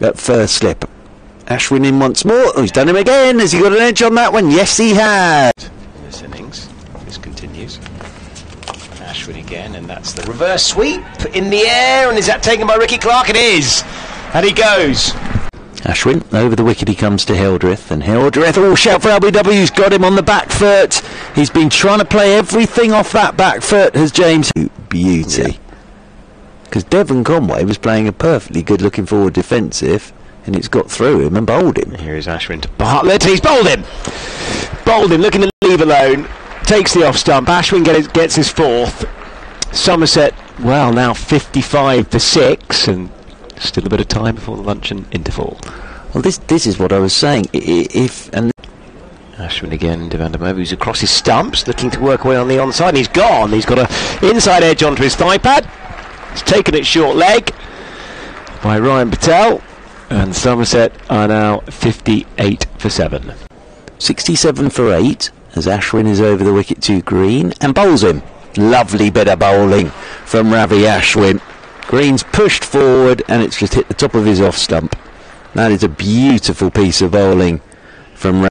at first slip. Ashwin in once more. Oh, he's done him again. Has he got an edge on that one? Yes, he has. in this innings. This continues. Ashwin again, and that's the reverse sweep in the air. And is that taken by Rikki Clarke? It is. And he goes. Ashwin over the wicket he comes to Hildreth and Hildreth all shout for LBW's got him on the back foot he's been trying to play everything off that back foot has James beauty because Devon Conway was playing a perfectly good looking forward defensive and it's got through him and bowled him Here is Ashwin to Bartlett. He's bowled him. Bowled him, looking to leave alone. Takes the off stump. Ashwin get his, gets his fourth. Somerset, well, now 55 for 6, and still a bit of time before the luncheon interval. well this this is what I was saying I- i- if and Ashwin again, van der Merwe, who's across his stumps, looking to work away on the onside, and he's gone. He's got an inside edge onto his thigh pad. He's taken it short leg by Ryan Patel, and Somerset are now 58 for 7. 67 for 8 as Ashwin is over the wicket to Green and bowls him. Lovely bit of bowling from Ravi Ashwin. Green's pushed forward and it's just hit the top of his off stump. That is a beautiful piece of bowling from Ravi.